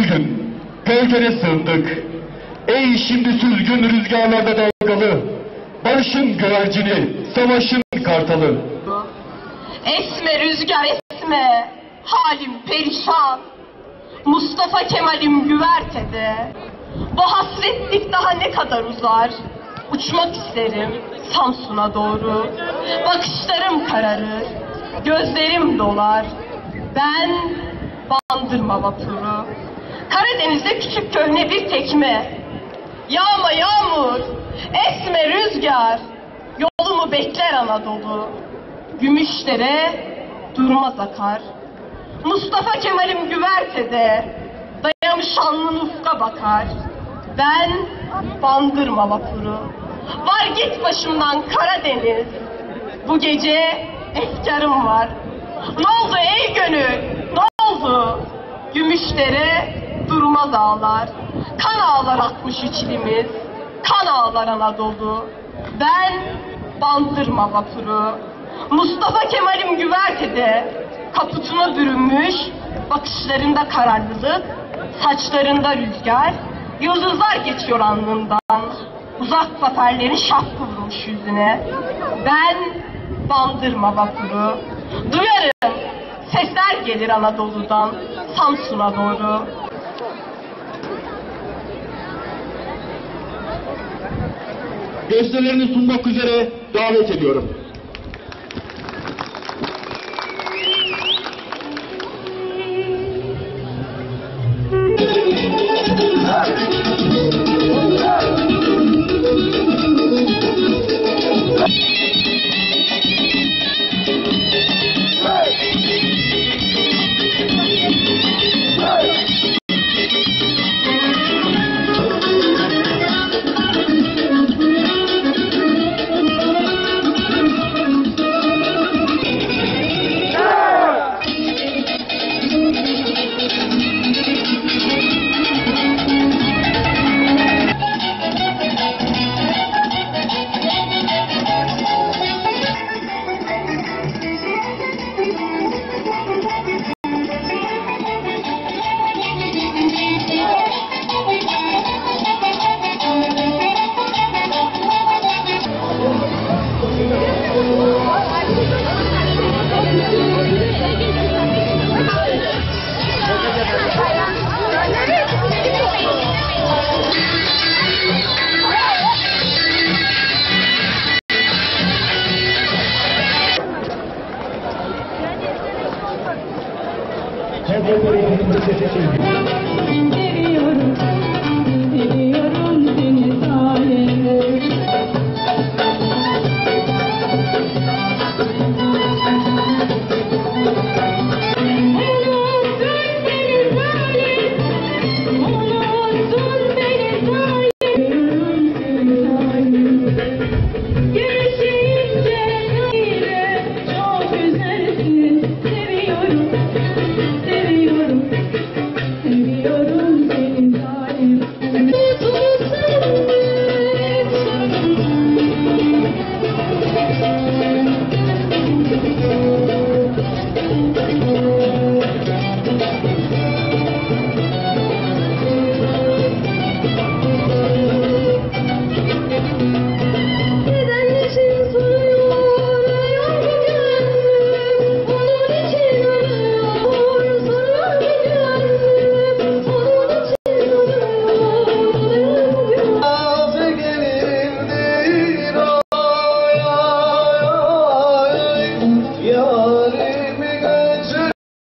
gün gölgene sığındık. Ey şimdi süzgün rüzgarlarda dalgalı, barışın güvercini, savaşın kartalı. Esme rüzgar esme, halim perişan. Mustafa Kemal'im güvertede. Bu hasretlik daha ne kadar uzar? Uçmak isterim Samsun'a doğru. Bakışlarım kararır, gözlerim dolar. Ben bandırma vapuru. Karadeniz'de küçük köhne bir tekme. Yağma yağmur, esme rüzgar. Yolumu bekler Anadolu. Gümüşlere durmaz akar. Mustafa Kemal'im güvertede, dayamış alnın ufka bakar. Ben bandırma vapuru. Var git başımdan Karadeniz. Bu gece efkarım var. Ne oldu ey gönül? Ne oldu? Gümüşlere durmaz ağlar. Kan ağlar atmış içlimiz. Kan ağlar Anadolu. Ben bandırma vapuru. Mustafa Kemal'im güvertede. Kaputuna bürünmüş. Bakışlarında kararlılık. Saçlarında rüzgar. Yıldızlar geçiyor alnından. Uzak zaferlerin şapkı vurmuş yüzüne. Ben bandırma vapuru. Duyarım. Sesler gelir Anadolu'dan Samsun'a doğru. Gösterilerini sunmak üzere davet ediyorum. Tebrik ederim. Teşekkür ederim.